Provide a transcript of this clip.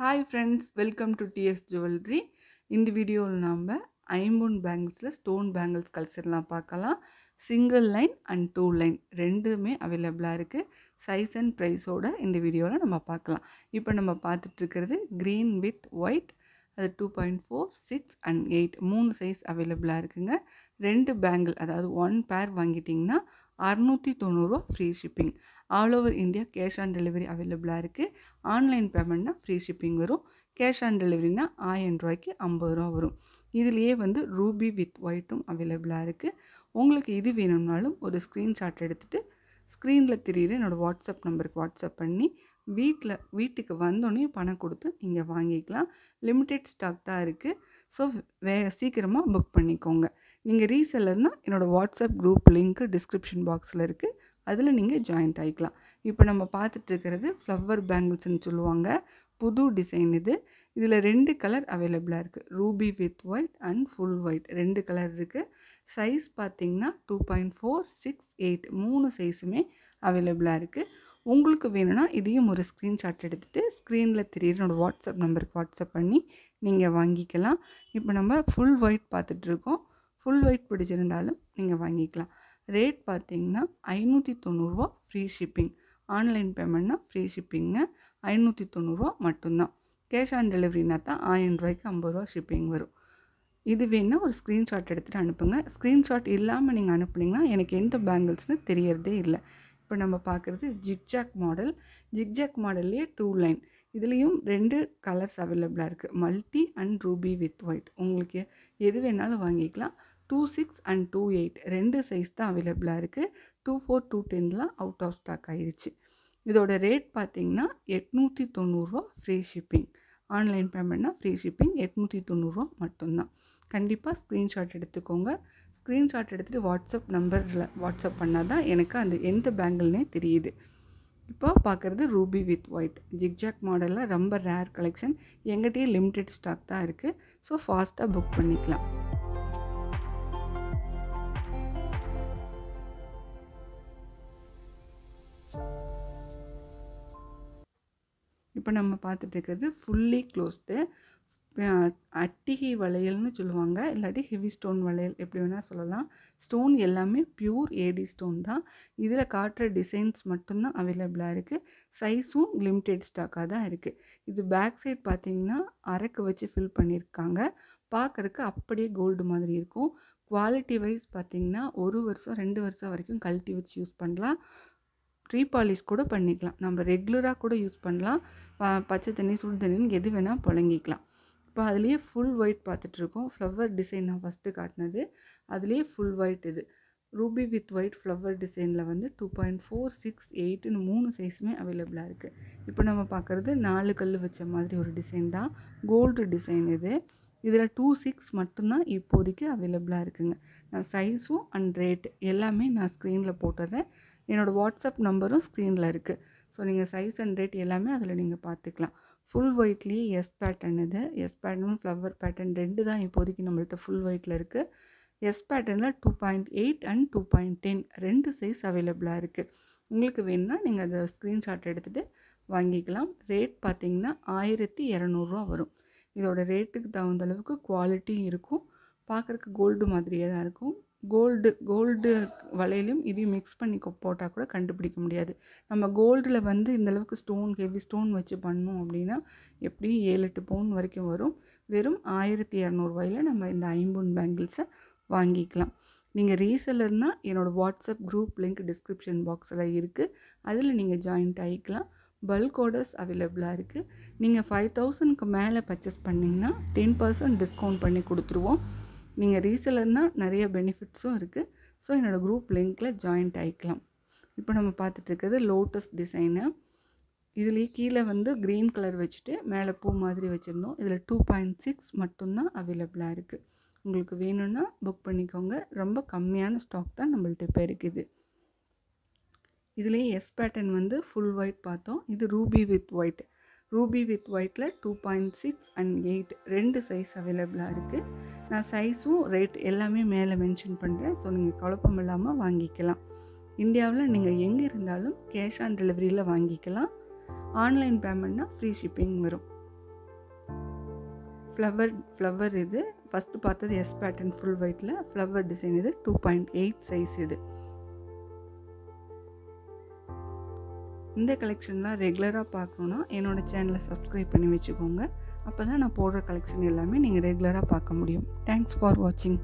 Hi friends welcome to TS jewellery இந்த வீடியோவில் நாம் ஐம்பொன் பேங்கிள்ஸில் ஸ்டோன் பேங்கிள்ஸ் கல்ச்சர்லாம் பார்க்கலாம். Single line and two line ரெண்டுமே அவைலபிளாக இருக்குது சைஸ் அண்ட் ப்ரைஸோட இந்த வீடியோவில் நம்ம பார்க்கலாம். இப்போ நம்ம பார்த்துட்ருக்கிறது க்ரீன் வித் ஒயிட் அது two point four six and eight மூணு சைஸ் அவைலபிளாக இருக்குங்க. ரெண்டு பேங்கிள் அதாவது ஒன் பேர் வாங்கிட்டிங்கன்னா அறநூற்றி தொண்ணூறுரூவா free shipping all over India cash on delivery அவைலபிளாக இருக்குது ஆன்லைன் பேமெண்ட்னா ஃப்ரீ ஷிப்பிங் வரும். கேஷ் ஆன் டெலிவரினா ஆயிரம் ரூபாய்க்கு ஐம்பது ரூபா வரும். இதுலேயே வந்து ரூபி வித் ஒயிட்டும் அவைலபிளாக இருக்குது உங்களுக்கு இது வேணும்னாலும் ஒரு ஸ்க்ரீன்ஷாட் எடுத்துகிட்டு ஸ்க்ரீனில் தெரியுற என்னோடய வாட்ஸ்அப் நம்பருக்கு வாட்ஸ்அப் பண்ணி வீட்டில் வீட்டுக்கு வந்தோடனே பணம் கொடுத்து நீங்கள் வாங்கிக்கலாம். லிமிட்டெட் ஸ்டாக் தான் இருக்குது ஸோ வே சீக்கிரமாக புக் பண்ணிக்கோங்க. நீங்கள் ரீசெல்லர்னால் என்னோடய வாட்ஸ்அப் குரூப் லிங்க்கு டிஸ்கிரிப்ஷன் பாக்ஸில் இருக்குது அதில் நீங்கள் ஜாயின்ட் ஆகிக்கலாம் இப்போ நம்ம பார்த்துட்ருக்கிறது ஃப்ளவர் பேங்கிள்ஸ்னு சொல்லுவாங்க. புது டிசைன் இது. இதில் ரெண்டு கலர் அவைலபிளாக இருக்குது ruby with white and full white ரெண்டு கலர் இருக்குது சைஸ் பார்த்திங்கன்னா two point four six eight மூணு சைஸுமே அவைலபிளாக இருக்குது உங்களுக்கு வேணும்னா இதையும் ஒரு ஸ்க்ரீன்ஷாட் எடுத்துகிட்டு ஸ்க்ரீனில் தெரியுற என்னோடய வாட்ஸ்அப் நம்பருக்கு வாட்ஸ்அப் பண்ணி நீங்கள் வாங்கிக்கலாம். இப்போ நம்ம ஃபுல் ஒயிட் பார்த்துட்ருக்கோம் ஃபுல் ஒயிட் பிடிச்சிருந்தாலும் நீங்கள் வாங்கிக்கலாம். ரேட் பார்த்தீங்கன்னா ஐநூற்றி தொண்ணூறுரூவா ஃப்ரீ ஷிப்பிங் ஆன்லைன் பேமெண்ட்னா ஃப்ரீ ஷிப்பிங்க ஐநூற்றி தொண்ணூறுரூவா மட்டும்தான். கேஷ் ஆன் டெலிவரினா தான் ஆயிரம் ரூபாய்க்கு ஐம்பது ரூபா ஷிப்பிங் வரும். இது வேணால் ஒரு ஸ்க்ரீன்ஷாட் எடுத்துகிட்டு அனுப்புங்க. ஸ்க்ரீன்ஷாட் இல்லாமல் நீங்கள் அனுப்புனீங்கன்னா எனக்கு எந்த பேங்கிள்ஸ்னு தெரியறதே இல்லை. இப்போ நம்ம பார்க்குறது ஜிக்ஜாக் மாடல் ஜிக்ஜாக் மாடல்லையே டூ லைன் இதுலேயும் ரெண்டு கலர்ஸ் அவைலபிளாக இருக்குது multi and ruby with white உங்களுக்கு எது வேணாலும் வாங்கிக்கலாம். Two six and two eight ரெண்டு சைஸ் தான் அவைலபிளாக இருக்குது டூ ஃபோர் டூ டென்லாம் அவுட் ஆஃப் ஸ்டாக் ஆயிடுச்சு இதோட ரேட் பார்த்திங்கன்னா எட்நூற்றி தொண்ணூறுரூவா ஃப்ரீ ஷிப்பிங் ஆன்லைன் பேமெண்ட்னா ஃப்ரீ ஷிப்பிங் எட்நூற்றி தொண்ணூறுரூவா மட்டும்தான். கண்டிப்பாக ஸ்க்ரீன்ஷாட் எடுத்துக்கோங்க. ஸ்க்ரீன்ஷாட் எடுத்துகிட்டு வாட்ஸ்அப் நம்பரில் வாட்ஸ்அப் பண்ணால் தான் எனக்கு அந்த எந்த பேங்கிள்னே தெரியுது. இப்போ பார்க்குறது ரூபி வித் ஒயிட் ஜிக்ஜாக் மாடலில் ரொம்ப ரேர் கலெக்ஷன் எங்கிட்டயே லிமிட்டெட் ஸ்டாக் தான் இருக்குது ஸோ ஃபாஸ்ட்டாக புக் பண்ணிக்கலாம். இப்போ நம்ம பார்த்துட்டு இருக்கிறது ஃபுல்லி க்ளோஸ்டு அட்டிகை வளையல்னு சொல்லுவாங்க. இல்லாட்டி ஹெவி ஸ்டோன் வளையல் எப்படி வேணால் சொல்லலாம். ஸ்டோன் எல்லாமே பியூர் ஏடி ஸ்டோன் தான். இதில் காட்டுற டிசைன்ஸ் மட்டும்தான் அவைலபிளாக இருக்குது சைஸும் லிமிட்டெட் ஸ்டாக்காக தான் இருக்குது இது பேக் சைட் பார்த்திங்கன்னா அரக்கு வச்சு ஃபில் பண்ணியிருக்காங்க பார்க்குறக்கு அப்படியே கோல்டு மாதிரி இருக்கும். குவாலிட்டி வைஸ் பார்த்திங்கன்னா ஒரு வருஷம் ரெண்டு வருஷம் வரைக்கும் கழட்டி வச்சு யூஸ் பண்ணலாம். ரீபாலிஷ் கூட பண்ணிக்கலாம். நம்ம ரெகுலராக கூட யூஸ் பண்ணலாம். பச்சை தண்ணி சுடு தண்ணின்னு எது வேணால் புழங்கிக்கலாம். இப்போ அதுலேயே ஃபுல் ஒயிட் பார்த்துட்ருக்கோம். ஃப்ளவர் டிசைன் நான் ஃபஸ்ட்டு காட்டினது. அதுலேயே ஃபுல் ஒயிட் இது. ரூபி வித் ஒயிட் ஃப்ளவர் டிசைனில் வந்து டூ பாயிண்ட் ஃபோர் சிக்ஸ் எயிட்டுன்னு மூணு சைஸுமே அவைலபிளாக இருக்குது இப்போ நம்ம பார்க்குறது நாலு கல் வச்ச மாதிரி ஒரு டிசைன் தான். கோல்டு டிசைன் இது. இதில் டூ சிக்ஸ் மட்டும்தான் இப்போதைக்கு அவைலபிளாக இருக்குங்க. நான் சைஸும் அண்ட் ரேட் எல்லாமே நான் ஸ்க்ரீனில் போட்டுடுறேன் என்னோடய வாட்ஸ்அப் நம்பரும் ஸ்க்ரீனில் இருக்குது ஸோ நீங்கள் சைஸ் அண்ட் ரேட் எல்லாமே அதில் நீங்கள் பார்த்துக்கலாம் ஃபுல் ஒயிட்லேயே எஸ் பேட்டர்ன் இது. எஸ் பேட்டர்னும் ஃப்ளவர் பேட்டர்ன் ரெண்டு தான் இப்போதைக்கு நம்மள்ட்ட ஃபுல் ஒயிட்டில் இருக்குது எஸ் பேட்டர்னில் two point eight and two point ten ரெண்டு சைஸ் அவைலபிளாக இருக்குது உங்களுக்கு வேணும்னா நீங்கள் அதை ஸ்க்ரீன்ஷாட் எடுத்துகிட்டு வாங்கிக்கலாம். ரேட் பார்த்திங்கன்னா ஆயிரத்தி இரநூறுவா வரும். இதோட ரேட்டுக்கு தகுந்த அளவுக்கு குவாலிட்டியும் இருக்கும். பார்க்குறக்கு கோல்டு மாதிரியே தான் இருக்கும். கோல்டு கோல்டு வலையிலையும் இதையும் மிக்ஸ் பண்ணி போட்டால் கூட கண்டுபிடிக்க முடியாது. நம்ம கோல்டில் வந்து இந்தளவுக்கு ஸ்டோன் ஹெவி ஸ்டோன் வச்சு பண்ணோம் அப்படின்னா எப்படியும் ஏழு எட்டு பவுன் வரைக்கும் வரும். வெறும் ஆயிரத்தி இரநூறுவாயில் நம்ம இந்த ஐம்பொன் பேங்கிள்ஸை வாங்கிக்கலாம். நீங்கள் ரீசெல்லர்னால் என்னோடய வாட்ஸ்அப் குரூப் லிங்க் டிஸ்கிரிப்ஷன் பாக்ஸில் இருக்குது அதில் நீங்கள் ஜாயின்ட் ஆகிக்கலாம் பல்க் ஆர்டர்ஸ் அவைலபிளாக இருக்குது நீங்கள் ஃபைவ் தௌசண்ட்க்கு மேலே பர்ச்சேஸ் பண்ணிங்கன்னா டென் பர்சன்ட் டிஸ்கவுண்ட் பண்ணி கொடுத்துருவோம். நீங்கள் ரீசெலர்னால் நிறைய பெனிஃபிட்ஸும் இருக்குது ஸோ என்னோடய குரூப் லிங்க்கில் ஜாயின்ட் ஆகிக்கலாம் இப்போ நம்ம பார்த்துட்ருக்கிறது லோட்டஸ் டிசைனு. இதுலேயே கீழே வந்து க்ரீன் கலர் வச்சுட்டு மேலே பூ மாதிரி வச்சுருந்தோம். இதில் டூ பாயிண்ட் சிக்ஸ் மட்டும்தான் அவைலபிளாக இருக்குது உங்களுக்கு வேணும்னா புக் பண்ணிக்கோங்க. ரொம்ப கம்மியான ஸ்டாக் தான் நம்மள்ட்ட இப்போ இருக்குது. இதுலேயே எஸ் பேட்டர்ன் வந்து ஃபுல் ஒயிட் பார்த்தோம். இது ruby with white ruby with ஒயிட்டில் two point six and eight. ரெண்டு சைஸ் அவைலபிளாக இருக்குது நான் சைஸும் ரேட் எல்லாமே மேலே மென்ஷன் பண்ணுறேன் ஸோ நீங்கள் குழப்பம் இல்லாமல் வாங்கிக்கலாம். இந்தியாவில் நீங்கள் எங்கே இருந்தாலும் கேஷ் ஆன் டெலிவரியில் வாங்கிக்கலாம். ஆன்லைன் பேமெண்ட்னால் ஃப்ரீ ஷிப்பிங் வரும். ஃப்ளவர் ஃப்ளவர் இது. ஃபஸ்ட்டு பார்த்தது எஸ் பேட்டர்ன் ஃபுல் ஒயிட்டில் ஃப்ளவர் டிசைன் இது. டூ பாயிண்ட் எயிட் சைஸ் இது. இந்த கலெக்ஷன்லாம் ரெகுலராக பார்க்கணுன்னா என்னோடய சேனலை சப்ஸ்கிரைப் பண்ணி வச்சுக்கோங்க. அப்போ தான் நான் போடுற கலெக்ஷன் எல்லாமே நீங்கள் ரெகுலராக பார்க்க முடியும். தேங்க்ஸ் ஃபார் வாட்சிங்